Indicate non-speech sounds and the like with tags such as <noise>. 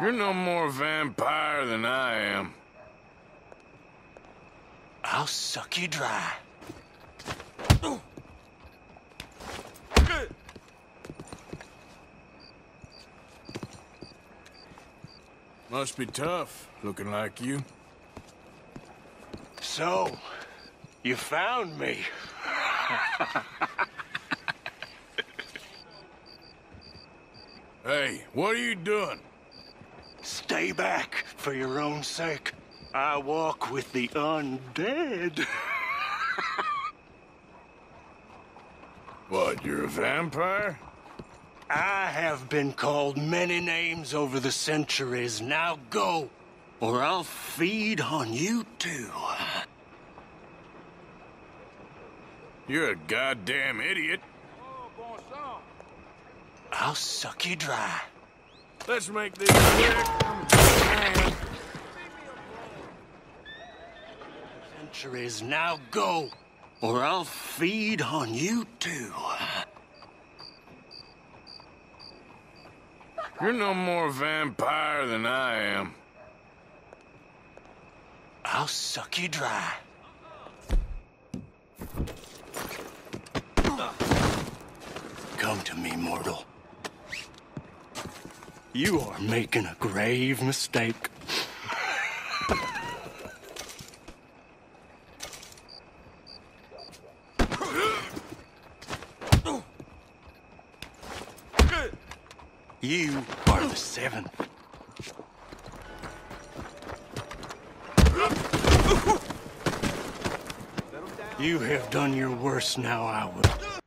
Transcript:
You're no more vampire than I am. I'll suck you dry. Must be tough, looking like you. So, you found me. Hey, what are you doing? Stay back for your own sake. I walk with the undead. <laughs> What, you're a vampire? I have been called many names over the centuries. Now go, or I'll feed on you too. You're a goddamn idiot. I'll suck you dry. Let's make this quick. Centuries, now go, or I'll feed on you too. You're no more vampire than I am. I'll suck you dry. Come to me, mortal. You are making a grave mistake. You are the seventh. You have done your worst now, I will.